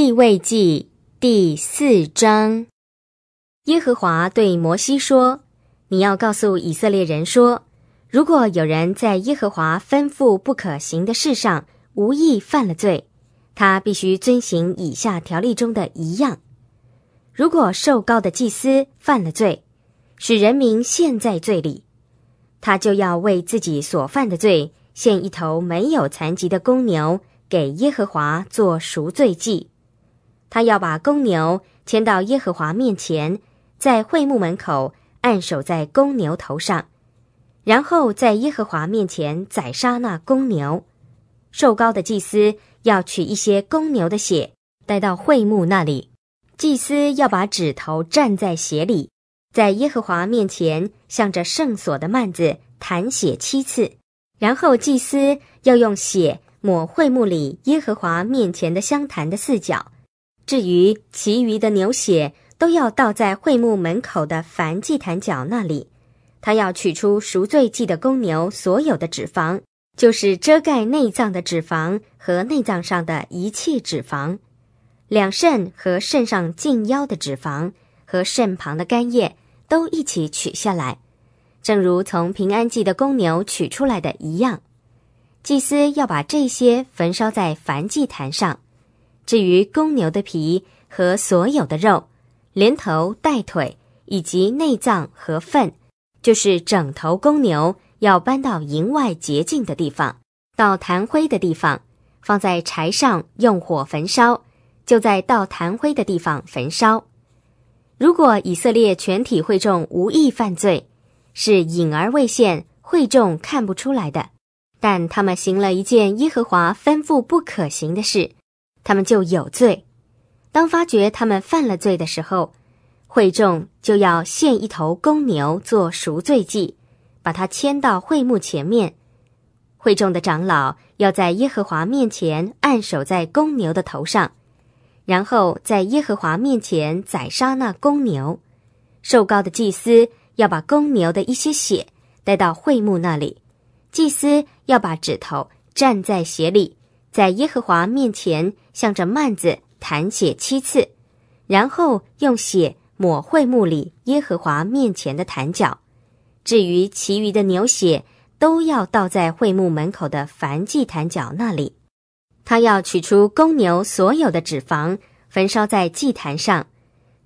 立位记第四章，耶和华对摩西说：“你要告诉以色列人说，如果有人在耶和华吩咐不可行的事上无意犯了罪，他必须遵行以下条例中的一样。如果受膏的祭司犯了罪，使人民陷在罪里，他就要为自己所犯的罪献一头没有残疾的公牛给耶和华做赎罪祭。”他要把公牛牵到耶和华面前，在会幕门口按手在公牛头上，然后在耶和华面前宰杀那公牛。瘦高的祭司要取一些公牛的血带到会幕那里，祭司要把指头蘸在血里，在耶和华面前向着圣所的幔子弹血七次，然后祭司要用血抹会幕里耶和华面前的香坛的四角。至于其余的牛血，都要倒在会幕门口的燔祭坛角那里。他要取出赎罪祭的公牛所有的脂肪，就是遮盖内脏的脂肪和内脏上的一切脂肪，两肾和肾上近腰的脂肪和肾旁的干叶都一起取下来，正如从平安祭的公牛取出来的一样。祭司要把这些焚烧在燔祭坛上。至于公牛的皮和所有的肉，连头带腿以及内脏和粪，就是整头公牛，要搬到营外洁净的地方，到弹灰的地方，放在柴上用火焚烧，就在到弹灰的地方焚烧。如果以色列全体会众无意犯罪，是隐而未现，会众看不出来的，但他们行了一件耶和华吩咐不可行的事。他们就有罪。当发觉他们犯了罪的时候，会众就要献一头公牛做赎罪祭，把它牵到会幕前面。会众的长老要在耶和华面前按手在公牛的头上，然后在耶和华面前宰杀那公牛。受膏的祭司要把公牛的一些血带到会幕那里，祭司要把指头蘸在血里。在耶和华面前，向着幔子弹血七次，然后用血抹会幕里耶和华面前的坛角。至于其余的牛血，都要倒在会幕门口的燔祭坛角那里。他要取出公牛所有的脂肪，焚烧在祭坛上。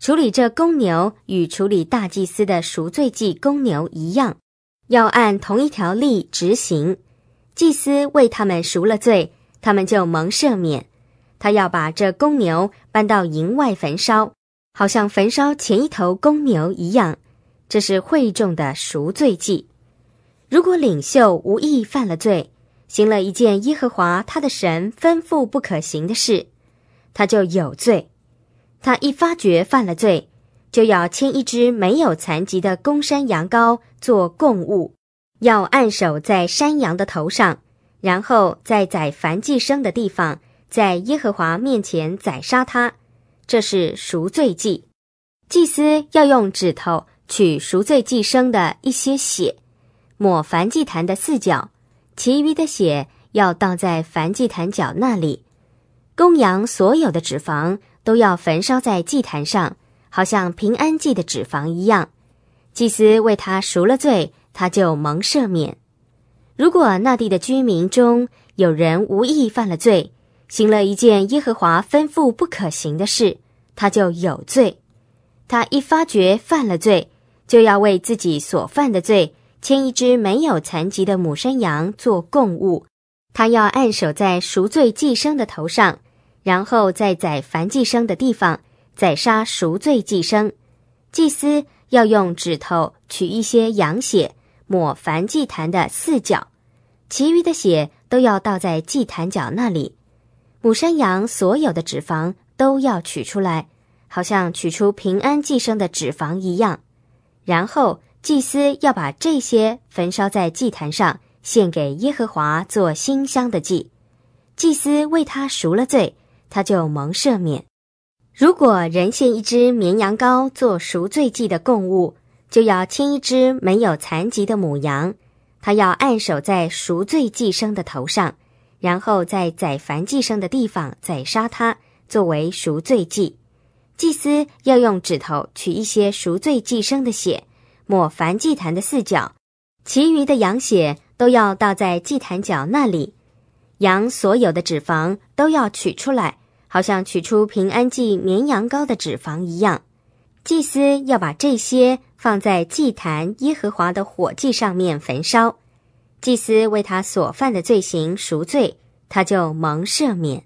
处理这公牛与处理大祭司的赎罪祭公牛一样，要按同一条例执行。祭司为他们赎了罪。他们就蒙赦免，他要把这公牛搬到营外焚烧，好像焚烧前一头公牛一样。这是会众的赎罪祭。如果领袖无意犯了罪，行了一件耶和华他的神吩咐不可行的事，他就有罪。他一发觉犯了罪，就要牵一只没有残疾的公山羊羔做供物，要按手在山羊的头上。然后在宰燔祭生的地方，在耶和华面前宰杀他，这是赎罪祭。祭司要用指头取赎罪祭生的一些血，抹燔祭坛的四角，其余的血要倒在燔祭坛角那里。公羊所有的脂肪都要焚烧在祭坛上，好像平安祭的脂肪一样。祭司为他赎了罪，他就蒙赦免。如果那地的居民中有人无意犯了罪，行了一件耶和华吩咐不可行的事，他就有罪。他一发觉犯了罪，就要为自己所犯的罪牵一只没有残疾的母山羊做供物。他要按手在赎罪祭生的头上，然后在宰燔祭生的地方宰杀赎罪祭生。祭司要用指头取一些羊血。抹燔祭坛的四角，其余的血都要倒在祭坛角那里。母山羊所有的脂肪都要取出来，好像取出平安寄生的脂肪一样。然后祭司要把这些焚烧在祭坛上，献给耶和华做馨香的祭。祭司为他赎了罪，他就蒙赦免。如果人献一只绵羊羔做赎罪祭的供物。就要牵一只没有残疾的母羊，他要按手在赎罪祭生的头上，然后在宰凡祭生的地方宰杀它，作为赎罪祭。祭司要用指头取一些赎罪祭牲的血，抹燔祭坛的四角，其余的羊血都要倒在祭坛角那里。羊所有的脂肪都要取出来，好像取出平安祭绵羊羔的脂肪一样。祭司要把这些放在祭坛耶和华的火祭上面焚烧。祭司为他所犯的罪行赎罪，他就蒙赦免。